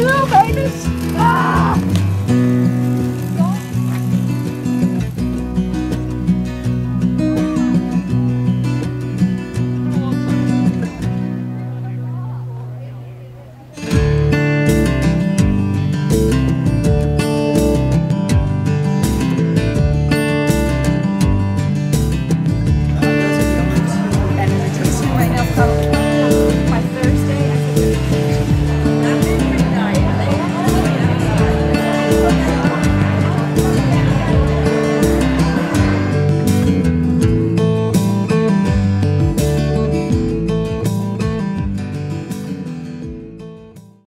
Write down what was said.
little babies. Ah!